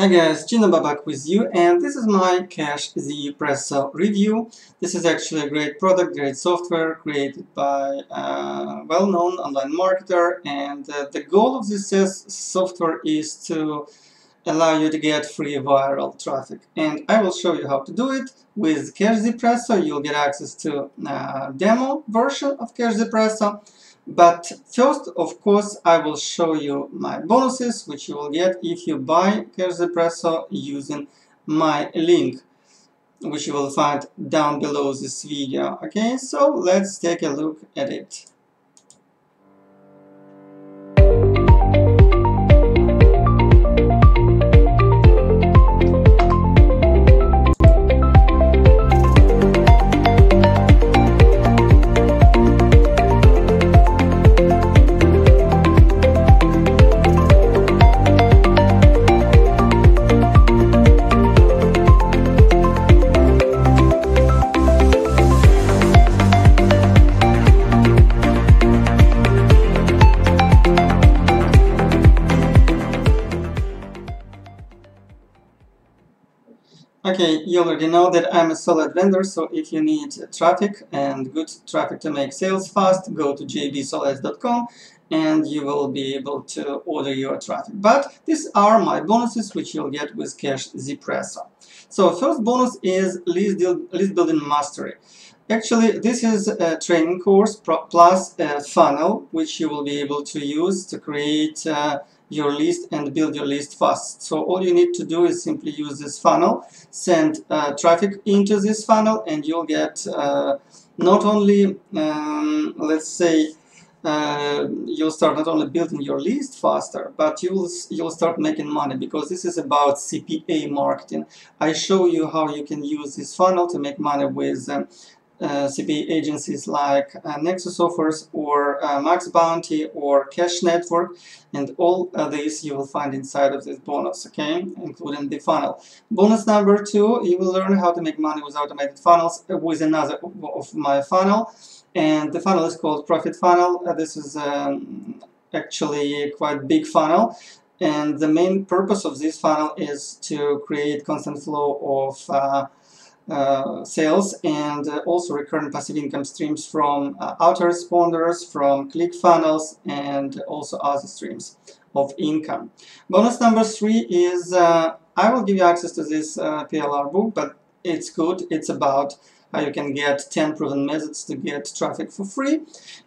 Hi guys, Gina Babak with you and this is my KashZPresso review. This is actually a great product, great software created by a well-known online marketer and uh, the goal of this software is to allow you to get free viral traffic and I will show you how to do it with KashZPresso. You'll get access to a demo version of KashZPresso but first, of course, I will show you my bonuses, which you will get if you buy Z using my link, which you will find down below this video. Okay, so let's take a look at it. Okay, you already know that I'm a solid vendor, so if you need traffic and good traffic to make sales fast, go to jbsoloads.com and you will be able to order your traffic. But these are my bonuses which you'll get with KashZPresso. So first bonus is list, list building mastery. Actually, this is a training course plus a funnel which you will be able to use to create uh, your list and build your list fast. So all you need to do is simply use this funnel, send uh, traffic into this funnel, and you'll get uh, not only, um, let's say, uh, you'll start not only building your list faster, but you'll you'll start making money because this is about CPA marketing. I show you how you can use this funnel to make money with um, CPA agencies like uh, Nexus Offers or uh, Max Bounty or Cash Network and all these you will find inside of this bonus, okay, including the funnel. Bonus number two, you will learn how to make money with automated funnels with another of my funnel and the funnel is called Profit Funnel. Uh, this is um, actually quite big funnel and the main purpose of this funnel is to create constant flow of uh, uh, sales and uh, also recurrent passive income streams from uh, autoresponders, from ClickFunnels, and also other streams of income. Bonus number three is uh, I will give you access to this uh, PLR book, but it's good. It's about how you can get 10 proven methods to get traffic for free.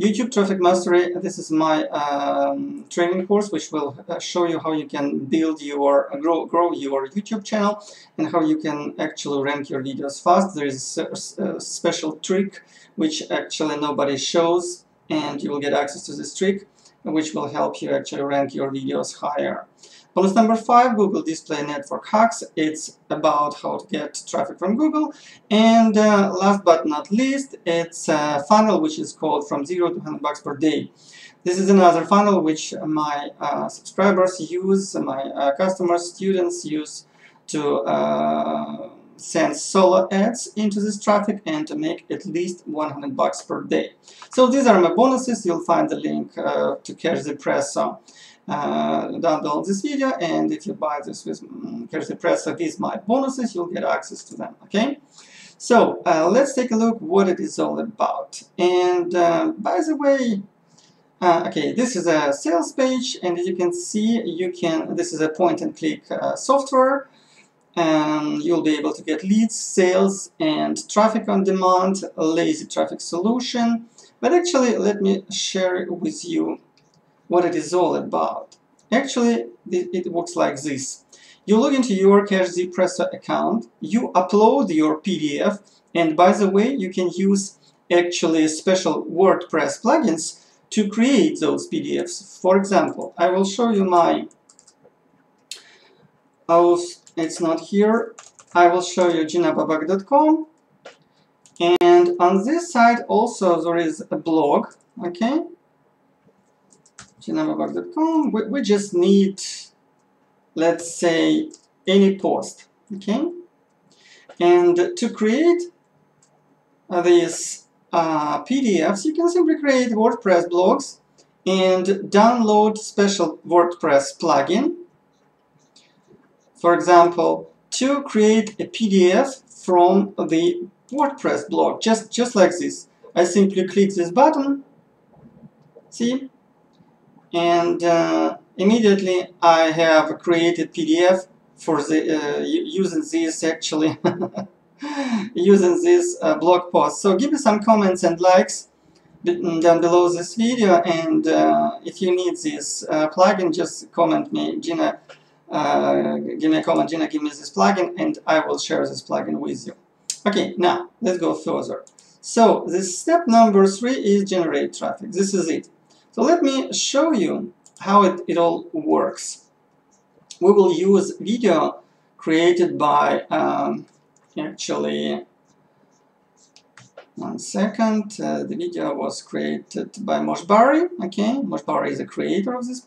YouTube Traffic Mastery, this is my um, training course which will uh, show you how you can build your, uh, grow, grow your YouTube channel and how you can actually rank your videos fast. There is a, a special trick which actually nobody shows and you will get access to this trick which will help you actually rank your videos higher. Bonus number five, Google Display Network Hacks. It's about how to get traffic from Google. And uh, last but not least, it's a funnel which is called from zero to 100 bucks per day. This is another funnel which my uh, subscribers use, my uh, customers, students use to uh, send solo ads into this traffic and to make at least 100 bucks per day. So these are my bonuses. You'll find the link uh, to KashZPresso uh, down below this video and if you buy this with um, KashZPresso these my bonuses, you'll get access to them, okay? So uh, let's take a look what it is all about. And uh, by the way, uh, okay, this is a sales page, and as you can see, you can. This is a point-and-click uh, software and you'll be able to get leads, sales, and traffic on demand, lazy traffic solution. But actually, let me share with you what it is all about. Actually, it works like this. You log into your KashZPresso account, you upload your PDF, and by the way, you can use actually special WordPress plugins to create those PDFs. For example, I will show you my will it's not here. I will show you ginababak.com. And on this side also there is a blog, okay? ginababak.com. We, we just need, let's say, any post, okay? And to create uh, these uh, PDFs, you can simply create WordPress blogs and download special WordPress plugin for example, to create a PDF from the WordPress blog, just, just like this. I simply click this button, see, and uh, immediately I have created PDF for the uh, using this actually using this uh, blog post. So give me some comments and likes mm, down below this video. And uh, if you need this uh, plugin just comment me. Gina uh, give me a comment. Gina give me this plugin and I will share this plugin with you. Okay now let's go further. So this step number three is generate traffic. This is it so let me show you how it, it all works. We will use video created by um, actually one second uh, the video was created by Mosh Bari okay? Mosh Bari is the creator of this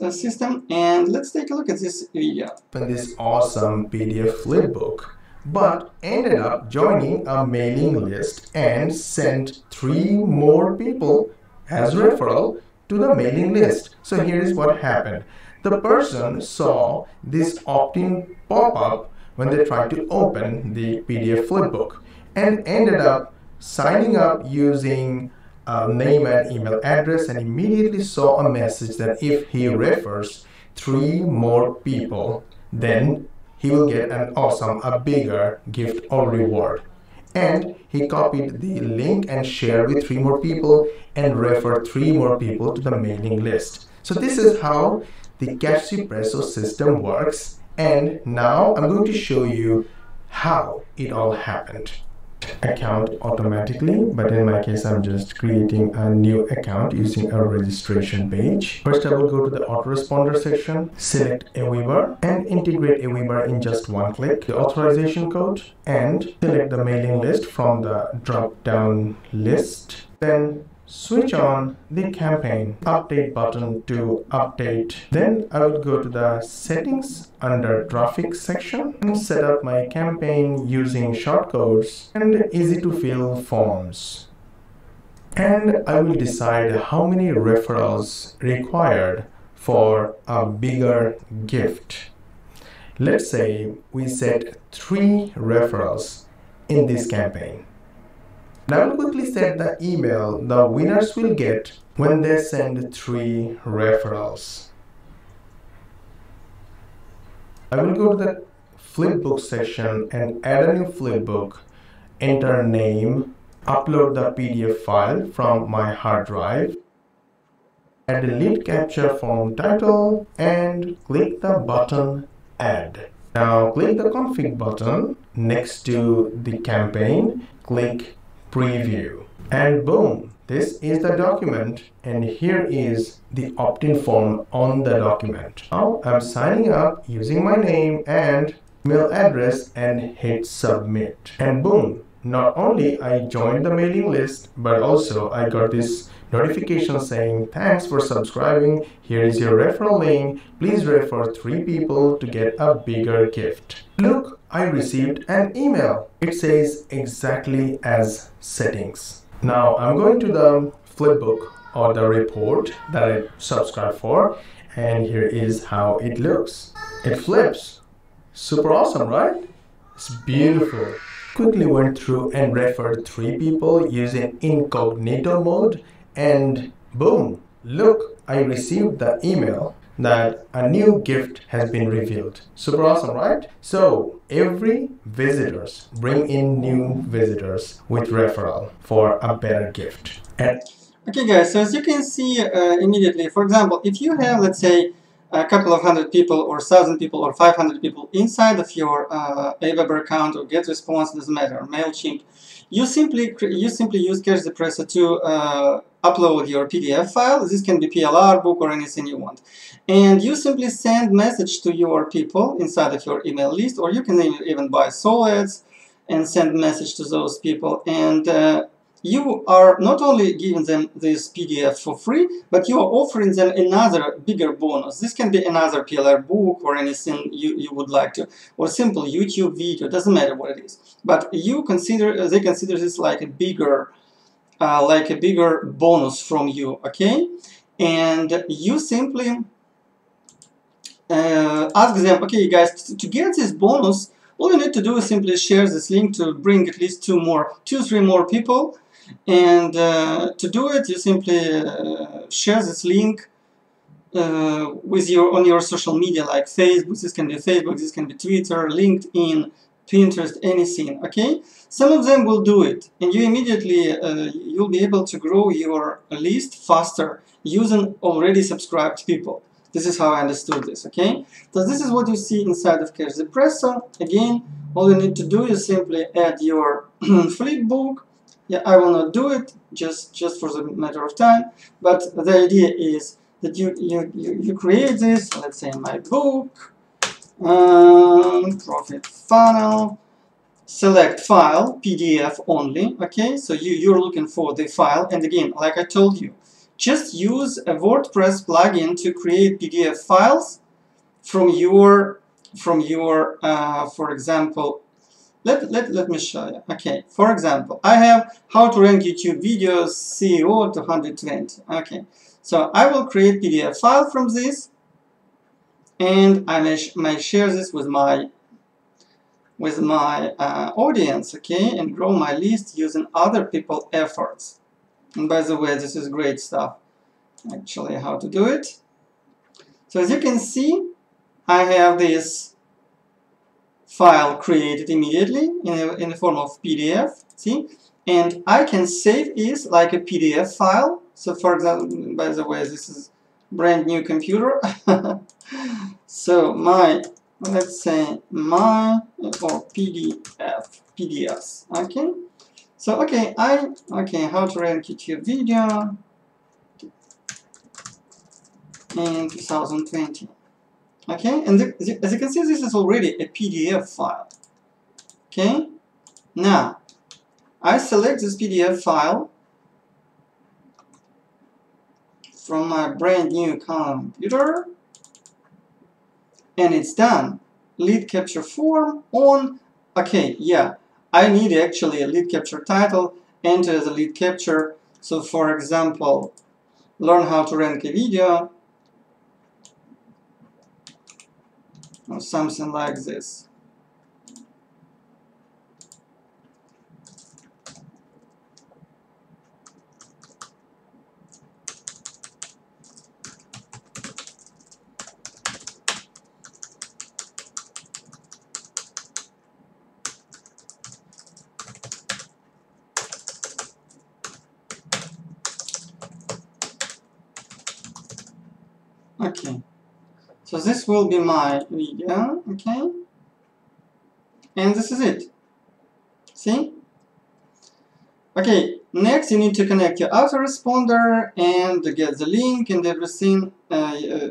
uh, system and let's take a look at this video. This awesome PDF flipbook but ended up joining a mailing list and sent three more people as referral to the mailing list. so here is what happened. The person saw this opt-in pop-up when they tried to open the PDF flipbook and ended up signing up using a name and email address and immediately saw a message that if he refers three more people, then he will get an awesome, a bigger gift or reward. And he copied the link and shared with three more people and referred three more people to the mailing list. So this is how the Cash system works. and now I'm going to show you how it all happened account automatically but in my case I'm just creating a new account using a registration page. First I will go to the autoresponder section select a Aweber and integrate Aweber in just one click. The authorization code and select the mailing list from the drop down list. Then switch on the campaign update button to update. Then I will go to the settings under traffic section and set up my campaign using shortcodes and easy to fill forms. And I will decide how many referrals required for a bigger gift. Let's say we set three referrals in this campaign. Now quickly set the email the winners will get when they send three referrals. I will go to the flipbook section and add a new flipbook, enter name, upload the PDF file from my hard drive, add a lead capture form title and click the button add. Now click the config button next to the campaign, click preview. And boom this is the document and here is the opt-in form on the document. Now i'm signing up using my name and email address and hit submit. And boom not only i joined the mailing list but also i got this notification saying thanks for subscribing. Here is your referral link. Please refer three people to get a bigger gift. Look i received an email. It says exactly as settings. Now i'm going to the flipbook or the report that i subscribe for and here is how it looks. It flips. Super awesome right? It's beautiful. Quickly went through and referred three people using incognito mode and boom, look, I received the email that a new gift has been revealed. Super awesome, right? So every visitors bring in new visitors with referral for a better gift. And okay, guys. So as you can see uh, immediately, for example, if you have, let's say, a couple of hundred people or thousand people or 500 people inside of your uh, Aweber account or GetResponse, doesn't matter, MailChimp, you simply you simply use KashZPresso to uh, upload your PDF file. This can be PLR, book, or anything you want. And you simply send message to your people inside of your email list, or you can even buy Ads and send message to those people. And uh, you are not only giving them this PDF for free, but you are offering them another bigger bonus. This can be another PLR book or anything you, you would like to, or simple YouTube video, doesn't matter what it is. But you consider, they consider this like a bigger, uh, like a bigger bonus from you, okay? And you simply uh, ask them, okay, guys, to get this bonus, all you need to do is simply share this link to bring at least two more, two, three more people. And uh, to do it, you simply uh, share this link uh, with your on your social media like Facebook. This can be Facebook, this can be Twitter, LinkedIn, Pinterest, anything. Okay, some of them will do it, and you immediately uh, you'll be able to grow your list faster using already subscribed people. This is how I understood this, okay? So this is what you see inside of Cash Presso. Again, all you need to do is simply add your flipbook. Yeah, I will not do it just, just for the matter of time, but the idea is that you, you, you, you create this, let's say my book, um, profit funnel, select file, PDF only, okay? So you, you're looking for the file, and again, like I told you, just use a WordPress plugin to create PDF files from your, from your, uh, for example, let, let, let me show you. Okay, for example, I have how to rank YouTube videos SEO 120. Okay, so I will create PDF file from this and I may, sh may share this with my with my uh, audience, okay, and grow my list using other people efforts. And by the way, this is great stuff, actually, how to do it. So as you can see, I have this file created immediately in, a, in the form of PDF, see? And I can save it like a PDF file. So for example, by the way, this is brand new computer. so my, let's say my, or PDF, PDFs, okay? So okay, I okay how to rank YouTube video in 2020. Okay, and the, as you can see, this is already a PDF file. Okay, now I select this PDF file from my brand new computer, and it's done. Lead capture form on. Okay, yeah, I need actually a lead capture title, enter the lead capture. So for example, learn how to rank a video, or something like this. Okay, so this will be my video, okay? And this is it. See? Okay, next you need to connect your autoresponder and get the link and everything. Uh, uh,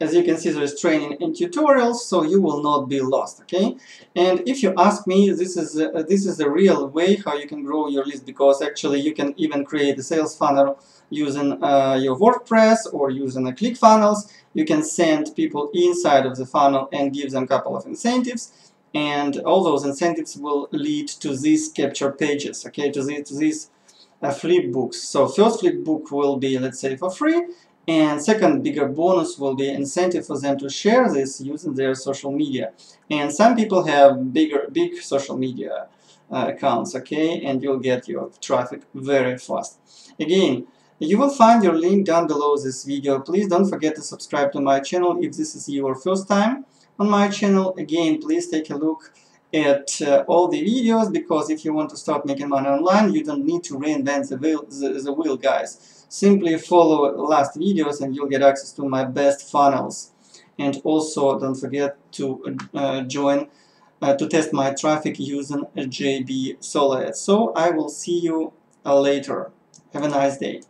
as you can see, there is training and tutorials, so you will not be lost, okay? And if you ask me, this is uh, this is the real way how you can grow your list because actually you can even create a sales funnel using uh, your WordPress or using a ClickFunnels. You can send people inside of the funnel and give them a couple of incentives and all those incentives will lead to these capture pages, okay, to, the, to these uh, flip books. So first flip book will be, let's say, for free, and second bigger bonus will be incentive for them to share this using their social media. And some people have bigger, big social media uh, accounts, okay, and you'll get your traffic very fast. Again, you will find your link down below this video. Please don't forget to subscribe to my channel if this is your first time on my channel. Again, please take a look at uh, all the videos because if you want to start making money online, you don't need to reinvent the wheel, the, the wheel guys. Simply follow last videos and you'll get access to my best funnels. And also don't forget to uh, join uh, to test my traffic using JB Solo Ads. So I will see you later. Have a nice day.